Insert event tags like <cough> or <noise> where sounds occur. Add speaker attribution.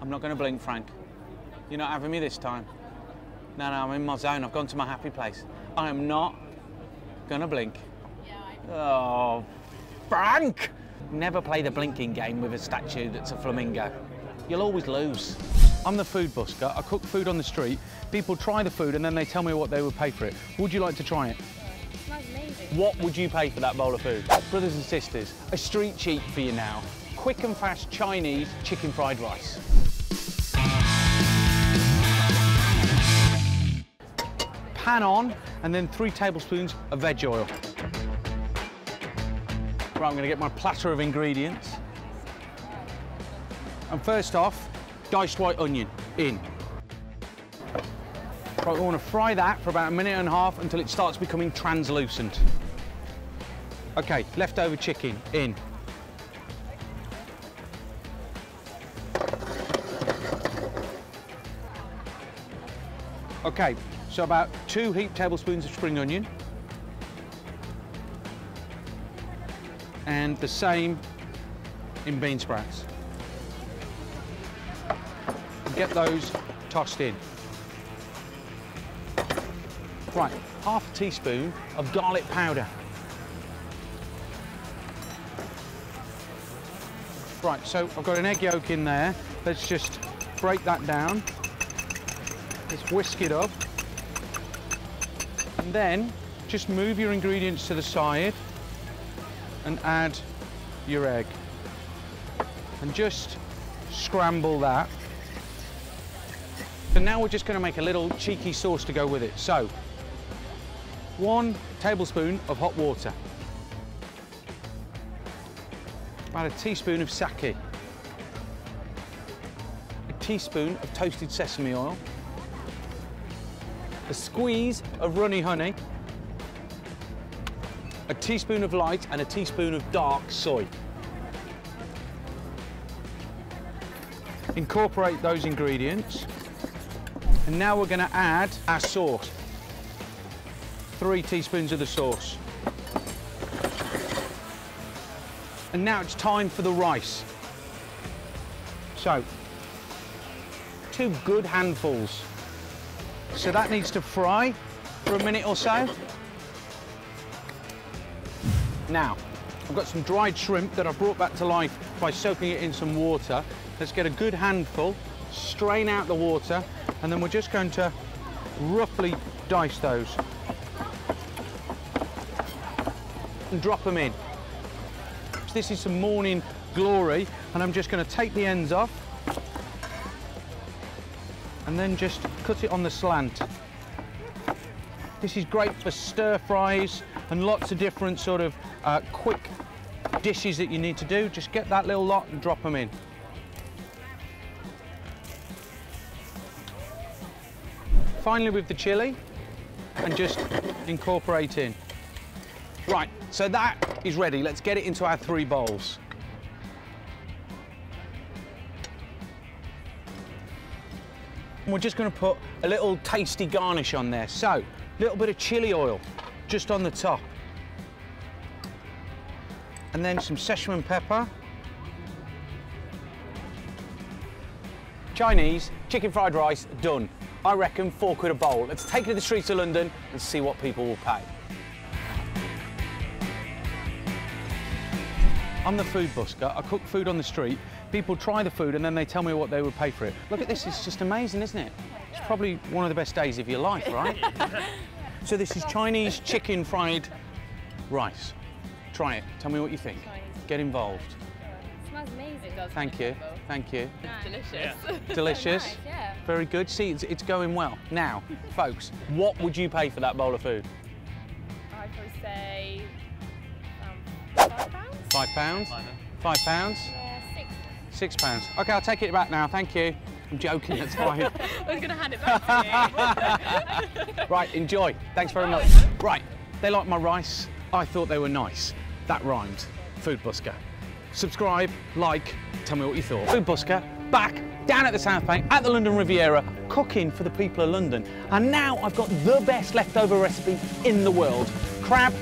Speaker 1: I'm not going to blink, Frank. You're not having me this time. No, no, I'm in my zone. I've gone to my happy place. I am not going to blink. Oh, Frank! Never play the blinking game with a statue that's a flamingo. You'll always lose. I'm the food busker. I cook food on the street. People try the food and then they tell me what they would pay for it. Would you like to try it? What would you pay for that bowl of food? Brothers and sisters, a street cheat for you now. Quick and fast Chinese chicken fried rice. Pan on, and then three tablespoons of veg oil. Right, I'm gonna get my platter of ingredients. And first off, diced white onion in. Right, we want to fry that for about a minute and a half until it starts becoming translucent. Okay, leftover chicken in. Okay, so about two heaped tablespoons of spring onion. And the same in bean sprouts. Get those tossed in. Right, half a teaspoon of garlic powder. Right, so I've got an egg yolk in there. Let's just break that down. Let's whisk it up. And then just move your ingredients to the side and add your egg. And just scramble that. So now we're just going to make a little cheeky sauce to go with it. So, one tablespoon of hot water. About a teaspoon of sake. A teaspoon of toasted sesame oil. A squeeze of runny honey. A teaspoon of light and a teaspoon of dark soy. Incorporate those ingredients. And now we're going to add our sauce. Three teaspoons of the sauce. And now it's time for the rice. So, two good handfuls. So that needs to fry for a minute or so. Now, I've got some dried shrimp that I've brought back to life by soaking it in some water. Let's get a good handful, strain out the water, and then we're just going to roughly dice those. And drop them in. So this is some morning glory, and I'm just going to take the ends off and then just cut it on the slant. This is great for stir fries and lots of different sort of uh, quick dishes that you need to do. Just get that little lot and drop them in. Finally with the chili and just incorporate in. Right, so that is ready. Let's get it into our three bowls. We're just going to put a little tasty garnish on there. So, a little bit of chili oil just on the top. And then some Szechuan pepper. Chinese chicken fried rice, done. I reckon four quid a bowl. Let's take it to the streets of London and see what people will pay. I'm the food busker. I cook food on the street. People try the food and then they tell me what they would pay for it. Look at this, it's just amazing, isn't it? It's probably one of the best days of your life, right? <laughs> so this is Chinese chicken fried rice. Try it. Tell me what you think. Get involved.
Speaker 2: smells amazing. Does
Speaker 1: Thank you. Thank you.
Speaker 2: Delicious. <laughs>
Speaker 1: Delicious.
Speaker 2: Nice, yeah.
Speaker 1: Very good. See, it's, it's going well. Now, folks, what would you pay for that bowl of food?
Speaker 2: I'd say um,
Speaker 1: five pounds. Five pounds?
Speaker 2: Yeah, six.
Speaker 1: Six pounds. Okay, I'll take it back now. Thank you. I'm joking, that's <laughs> fine.
Speaker 2: I was going to hand it back to you. <laughs>
Speaker 1: right, enjoy. Thanks very much. Right, they like my rice. I thought they were nice. That rhymed. Food Busker. Subscribe, like, tell me what you thought. Food Busker, back down at the South Bank, at the London Riviera, cooking for the people of London. And now I've got the best leftover recipe in the world. Crab